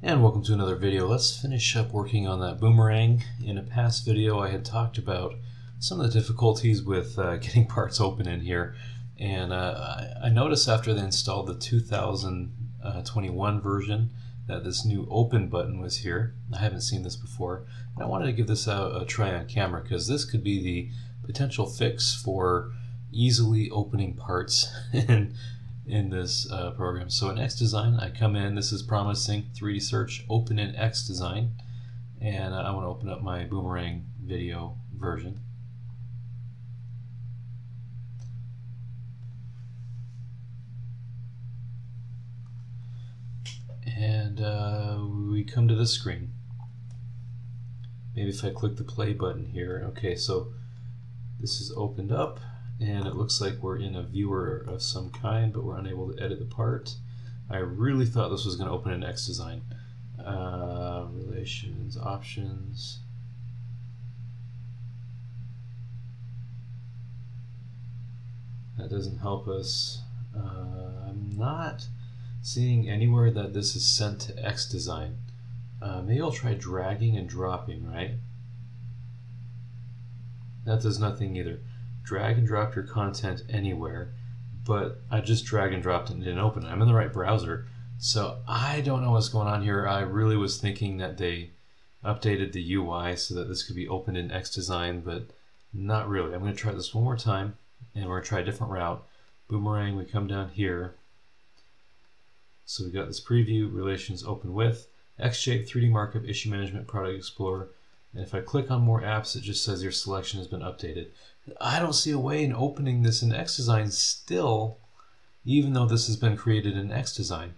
And welcome to another video. Let's finish up working on that boomerang. In a past video I had talked about some of the difficulties with uh, getting parts open in here and uh, I noticed after they installed the 2021 version that this new open button was here. I haven't seen this before and I wanted to give this a, a try on camera because this could be the potential fix for easily opening parts in in this uh, program. So in XDesign, I come in, this is promising, 3D search, open in XDesign, and I want to open up my Boomerang video version. And uh, we come to this screen. Maybe if I click the play button here. Okay, so this is opened up and it looks like we're in a viewer of some kind, but we're unable to edit the part. I really thought this was going to open in XDesign. Uh, relations, options. That doesn't help us. Uh, I'm not seeing anywhere that this is sent to XDesign. Uh, maybe I'll try dragging and dropping, right? That does nothing either drag and drop your content anywhere, but I just drag and dropped it and didn't open it. I'm in the right browser, so I don't know what's going on here. I really was thinking that they updated the UI so that this could be opened in XDesign, but not really. I'm going to try this one more time, and we're going to try a different route. Boomerang, we come down here. So we've got this preview, relations open with, XShape, 3D Markup, Issue Management, Product Explorer, and if I click on more apps, it just says your selection has been updated. I don't see a way in opening this in XDesign still, even though this has been created in XDesign.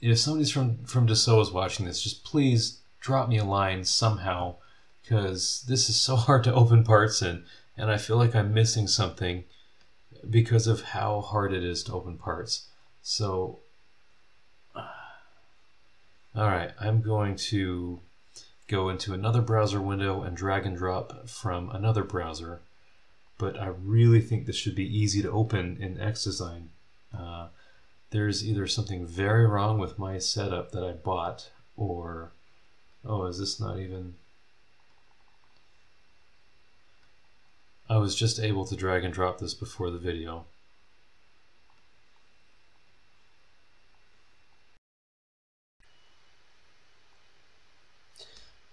If somebody's from, from Dassault is watching this, just please drop me a line somehow, because this is so hard to open parts in, and I feel like I'm missing something because of how hard it is to open parts. So, alright, I'm going to go into another browser window and drag and drop from another browser but I really think this should be easy to open in XDesign. Uh, there's either something very wrong with my setup that I bought, or, oh, is this not even... I was just able to drag and drop this before the video.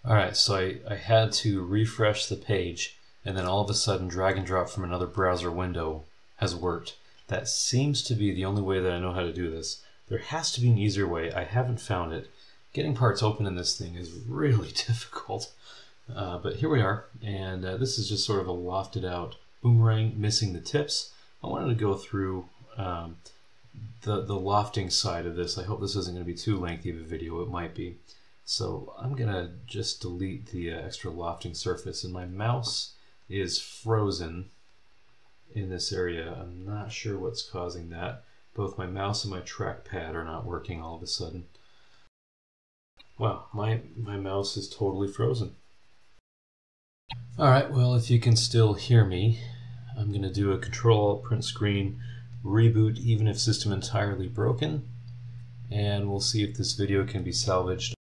Alright, so I, I had to refresh the page and then all of a sudden drag and drop from another browser window has worked. That seems to be the only way that I know how to do this. There has to be an easier way. I haven't found it. Getting parts open in this thing is really difficult. Uh, but here we are, and uh, this is just sort of a lofted out boomerang missing the tips. I wanted to go through um, the, the lofting side of this. I hope this isn't going to be too lengthy of a video. It might be. So I'm going to just delete the uh, extra lofting surface, and my mouse is frozen in this area. I'm not sure what's causing that. Both my mouse and my trackpad are not working all of a sudden. Wow, my, my mouse is totally frozen. Alright, well if you can still hear me, I'm going to do a control print screen reboot even if system entirely broken and we'll see if this video can be salvaged.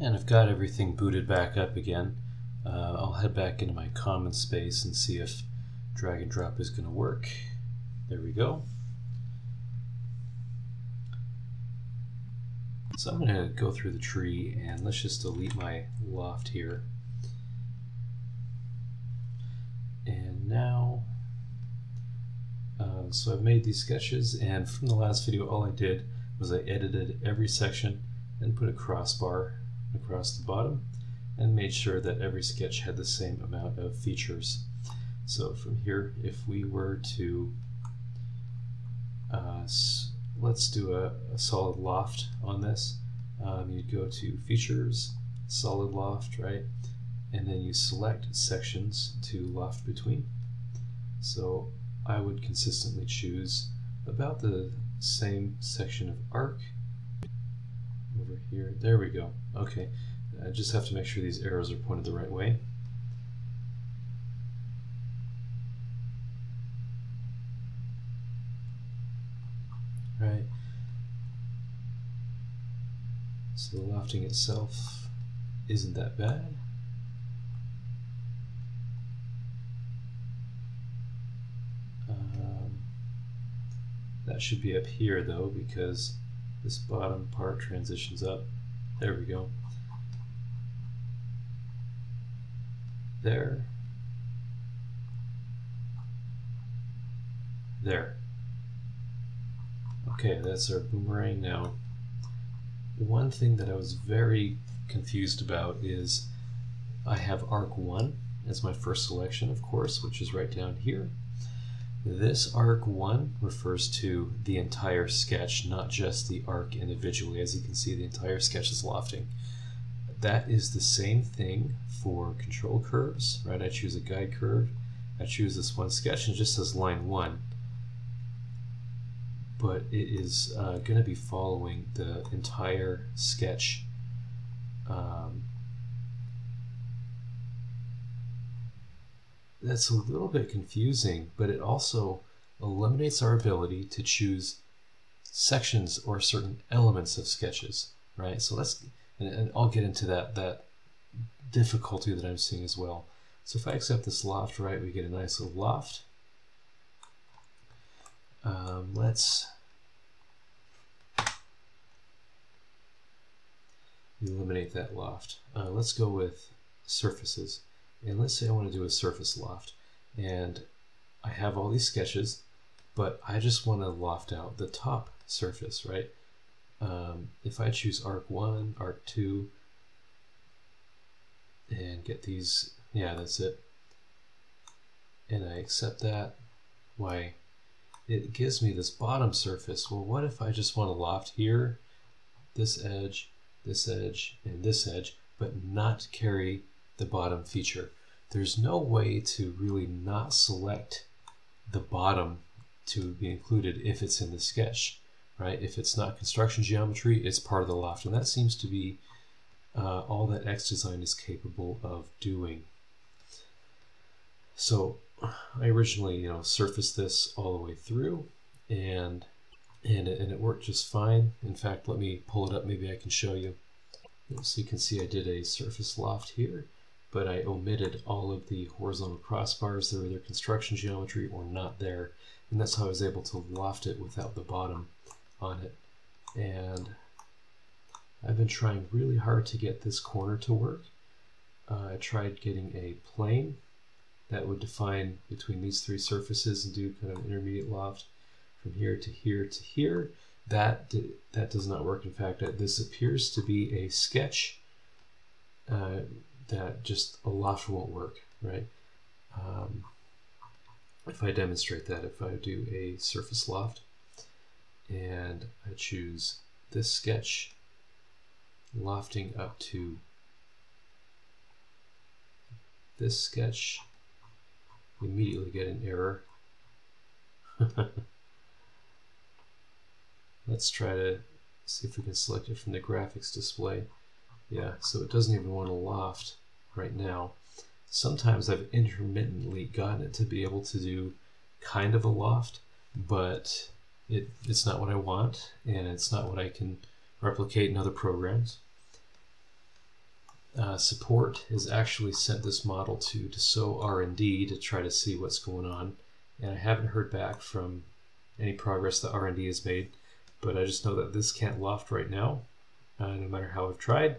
And I've got everything booted back up again. Uh, I'll head back into my common space and see if drag and drop is going to work. There we go. So I'm going to go through the tree and let's just delete my loft here. And now, uh, so I've made these sketches and from the last video all I did was I edited every section and put a crossbar across the bottom and made sure that every sketch had the same amount of features. So from here, if we were to, uh, let's do a, a, solid loft on this, um, you'd go to features, solid loft, right? And then you select sections to loft between. So I would consistently choose about the same section of arc over here. There we go. Okay. I just have to make sure these arrows are pointed the right way. Right. So the lofting itself isn't that bad. Um, that should be up here though because this bottom part transitions up. There we go. There. There. Okay, that's our boomerang now. One thing that I was very confused about is I have arc 1 as my first selection, of course, which is right down here. This arc 1 refers to the entire sketch, not just the arc individually. As you can see, the entire sketch is lofting. That is the same thing for control curves, right? I choose a guide curve, I choose this one sketch, and just says line 1 but it is uh, going to be following the entire sketch. Um, that's a little bit confusing, but it also eliminates our ability to choose sections or certain elements of sketches, right? So let's, and, and I'll get into that that difficulty that I'm seeing as well. So if I accept this loft, right, we get a nice little loft. Um, let's eliminate that loft. Uh, let's go with surfaces. And let's say I want to do a surface loft. And I have all these sketches, but I just want to loft out the top surface, right? Um, if I choose arc 1, arc 2, and get these, yeah, that's it. And I accept that, why? It gives me this bottom surface. Well, what if I just want to loft here, this edge, this edge, and this edge, but not carry the bottom feature. There's no way to really not select the bottom to be included if it's in the sketch, right? If it's not construction geometry, it's part of the loft. And that seems to be uh, all that X Design is capable of doing. So I originally, you know, surfaced this all the way through and and it, and it worked just fine. In fact, let me pull it up. Maybe I can show you. So you can see I did a surface loft here, but I omitted all of the horizontal crossbars that are either construction geometry or not there. And that's how I was able to loft it without the bottom on it. And I've been trying really hard to get this corner to work. Uh, I tried getting a plane that would define between these three surfaces and do kind of intermediate loft from here to here to here. That that does not work. In fact, this appears to be a sketch uh, that just a loft won't work, right? Um, if I demonstrate that, if I do a surface loft and I choose this sketch, lofting up to this sketch, we immediately get an error. Let's try to see if we can select it from the graphics display. Yeah, so it doesn't even want to loft right now. Sometimes I've intermittently gotten it to be able to do kind of a loft, but it, it's not what I want, and it's not what I can replicate in other programs. Uh, support has actually sent this model to Dassault R&D to try to see what's going on, and I haven't heard back from any progress that R&D has made but I just know that this can't loft right now, uh, no matter how I've tried.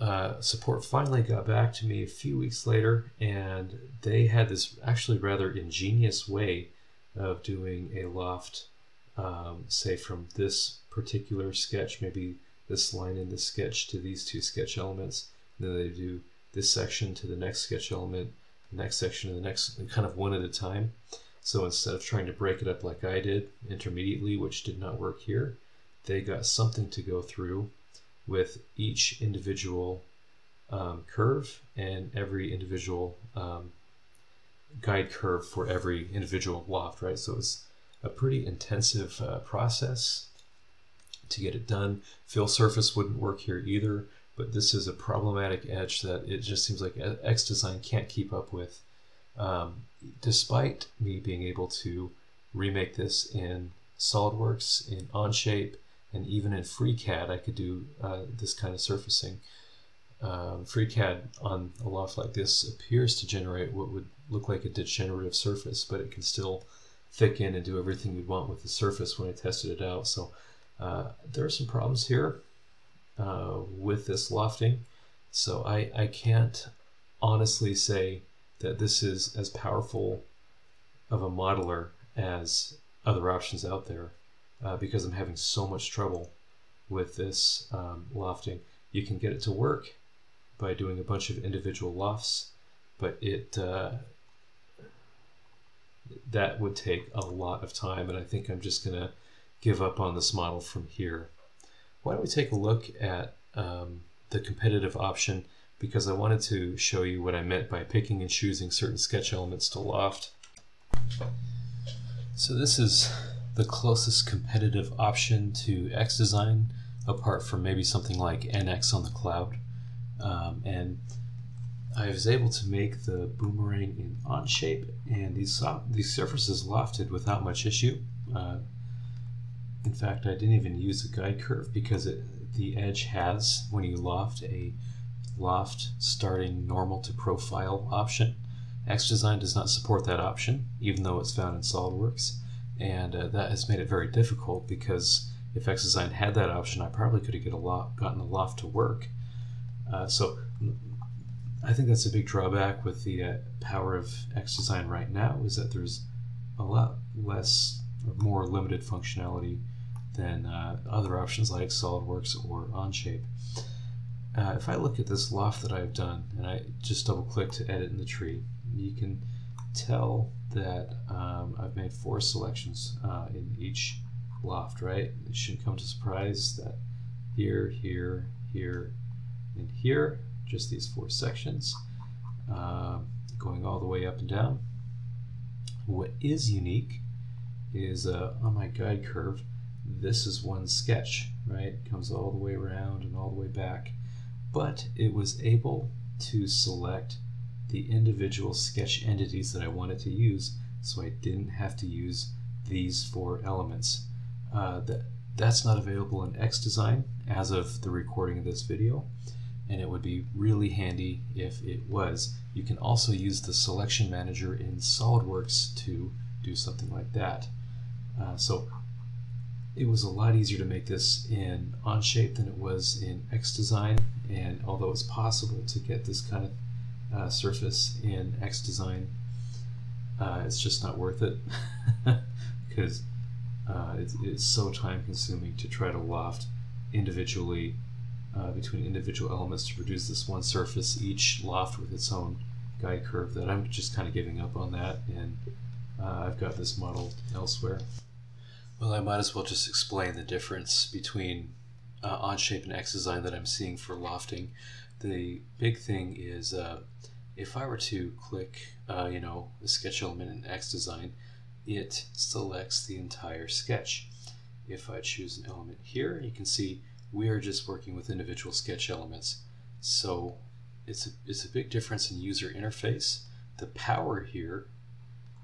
Uh, support finally got back to me a few weeks later, and they had this actually rather ingenious way of doing a loft, um, say from this particular sketch, maybe this line in this sketch to these two sketch elements. And then they do this section to the next sketch element, the next section to the next, kind of one at a time. So instead of trying to break it up like I did intermediately, which did not work here, they got something to go through with each individual um, curve and every individual um, guide curve for every individual loft, right? So it's a pretty intensive uh, process to get it done. Fill surface wouldn't work here either, but this is a problematic edge that it just seems like X Design can't keep up with. Um, despite me being able to remake this in SolidWorks, in Onshape, And even in FreeCAD, I could do uh, this kind of surfacing. Um, FreeCAD on a loft like this appears to generate what would look like a degenerative surface, but it can still thicken and do everything you'd want with the surface when I tested it out. So uh, there are some problems here uh, with this lofting. So I, I can't honestly say that this is as powerful of a modeler as other options out there uh, because I'm having so much trouble with this um, lofting. You can get it to work by doing a bunch of individual lofts, but it uh, that would take a lot of time, and I think I'm just going to give up on this model from here. Why don't we take a look at um, the competitive option because I wanted to show you what I meant by picking and choosing certain sketch elements to loft. So this is the closest competitive option to XDesign apart from maybe something like NX on the cloud. Um, and I was able to make the boomerang in Onshape and these, these surfaces lofted without much issue. Uh, in fact, I didn't even use a guide curve because it, the edge has, when you loft, a loft starting normal to profile option. XDesign does not support that option, even though it's found in SOLIDWORKS, and uh, that has made it very difficult because if XDesign had that option, I probably could have get a gotten the loft to work. Uh, so I think that's a big drawback with the uh, power of XDesign right now is that there's a lot less or more limited functionality than uh, other options like SolidWorks or Onshape. Uh, if I look at this loft that I've done and I just double click to edit in the tree, you can tell that um, I've made four selections uh, in each loft, right? It shouldn't come to surprise that here, here, here, and here just these four sections uh, going all the way up and down. What is unique is uh, on my guide curve, this is one sketch, right? It comes all the way around and all the way back, but it was able to select the individual sketch entities that I wanted to use, so I didn't have to use these four elements. Uh, that, that's not available in XDesign as of the recording of this video and it would be really handy if it was. You can also use the selection manager in SOLIDWORKS to do something like that. Uh, so it was a lot easier to make this in Onshape than it was in XDesign, and although it's possible to get this kind of uh, surface in XDesign, uh, it's just not worth it because uh, it's, it's so time consuming to try to loft individually uh, between individual elements to produce this one surface, each loft with its own guide curve, that I'm just kind of giving up on that, and uh, I've got this model elsewhere. Well, I might as well just explain the difference between uh, Onshape and XDesign that I'm seeing for lofting. The big thing is uh, if I were to click, uh, you know, a sketch element in XDesign, it selects the entire sketch. If I choose an element here, you can see we are just working with individual sketch elements. So it's a, it's a big difference in user interface. The power here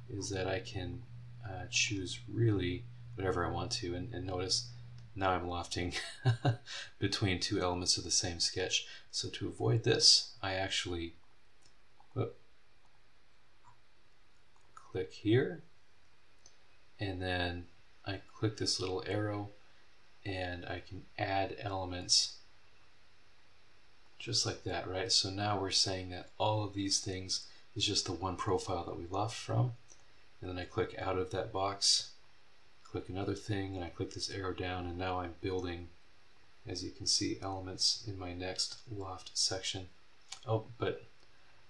is that I can uh, choose really whatever I want to and, and notice now I'm lofting between two elements of the same sketch. So to avoid this, I actually whoop, click here and then I click this little arrow and I can add elements just like that, right? So now we're saying that all of these things is just the one profile that we left from. And then I click out of that box, click another thing, and I click this arrow down, and now I'm building, as you can see, elements in my next loft section. Oh, but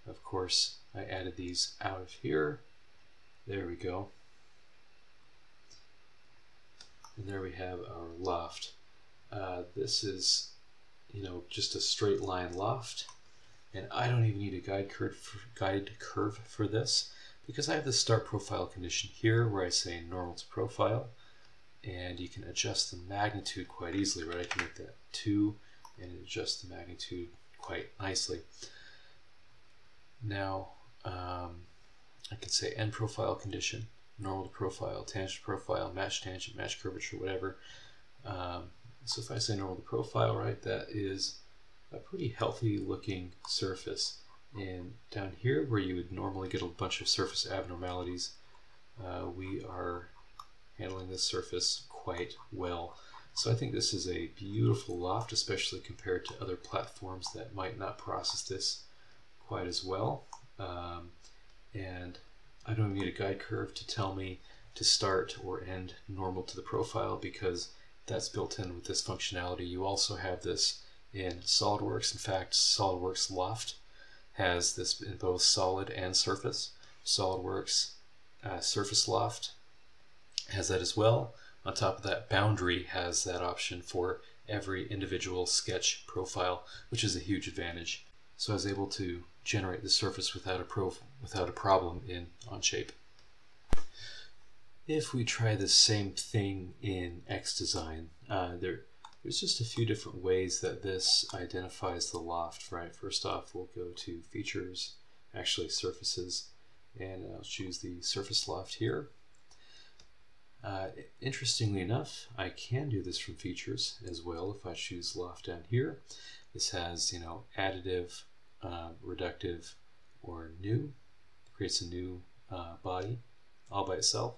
of course, I added these out of here. There we go. And there we have our loft. Uh, this is, you know, just a straight line loft. And I don't even need a guide curve for, guide curve for this because I have the start profile condition here where I say normal to profile. And you can adjust the magnitude quite easily, right? I can make that 2 and adjust the magnitude quite nicely. Now, um, I can say end profile condition normal to profile, tangent to profile, match tangent, match curvature, whatever. Um, So if I say normal to profile, right, that is a pretty healthy looking surface. And down here, where you would normally get a bunch of surface abnormalities, uh, we are handling this surface quite well. So I think this is a beautiful loft, especially compared to other platforms that might not process this quite as well. Um, and I don't need a guide curve to tell me to start or end normal to the profile because that's built in with this functionality. You also have this in SOLIDWORKS. In fact, SOLIDWORKS Loft has this in both solid and surface. SOLIDWORKS uh, Surface Loft has that as well. On top of that, Boundary has that option for every individual sketch profile, which is a huge advantage. So I was able to generate the surface without a, pro without a problem in Onshape. If we try the same thing in XDesign, uh, there, there's just a few different ways that this identifies the loft, right? First off, we'll go to Features, actually Surfaces, and I'll choose the Surface Loft here. Uh, interestingly enough, I can do this from features as well if I choose loft down here. This has, you know, additive, uh, reductive, or new. Creates a new uh, body all by itself.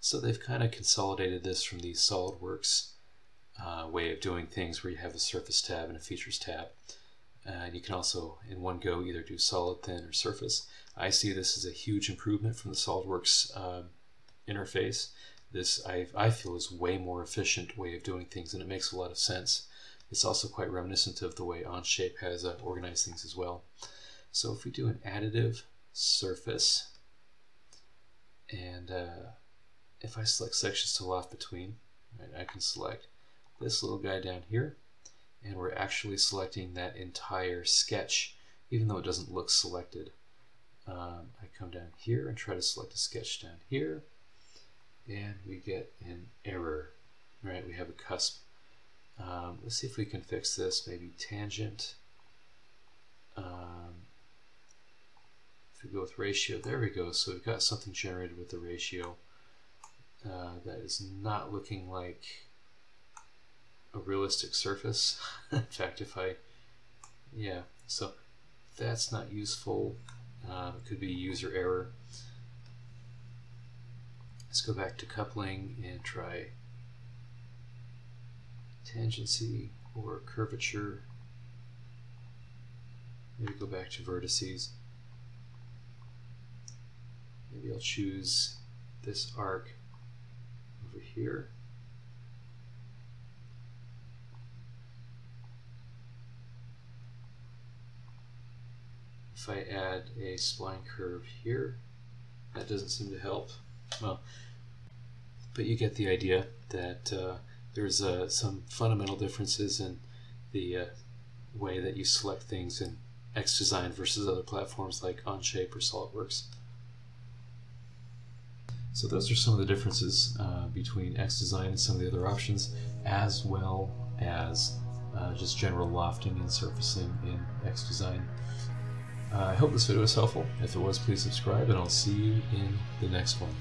So they've kind of consolidated this from the SolidWorks uh, way of doing things where you have a surface tab and a features tab. and you can also, in one go, either do solid, thin, or surface. I see this as a huge improvement from the SolidWorks uh, interface this I, I feel is way more efficient way of doing things and it makes a lot of sense. It's also quite reminiscent of the way Onshape has uh, organized things as well. So if we do an additive surface and uh, if I select sections to loft between, right, I can select this little guy down here and we're actually selecting that entire sketch even though it doesn't look selected. Um, I come down here and try to select a sketch down here and we get an error, right? We have a cusp. Um, let's see if we can fix this. Maybe tangent. Um, if we go with ratio, there we go. So we've got something generated with the ratio uh, that is not looking like a realistic surface. In fact, if I, yeah, so that's not useful. Uh, it could be user error. Let's go back to coupling and try tangency or curvature. Maybe go back to vertices. Maybe I'll choose this arc over here. If I add a spline curve here, that doesn't seem to help. Well, but you get the idea that uh, there's uh, some fundamental differences in the uh, way that you select things in XDesign versus other platforms like Onshape or SolidWorks. So those are some of the differences uh, between Design and some of the other options, as well as uh, just general lofting and surfacing in XDesign. Uh, I hope this video was helpful. If it was, please subscribe, and I'll see you in the next one.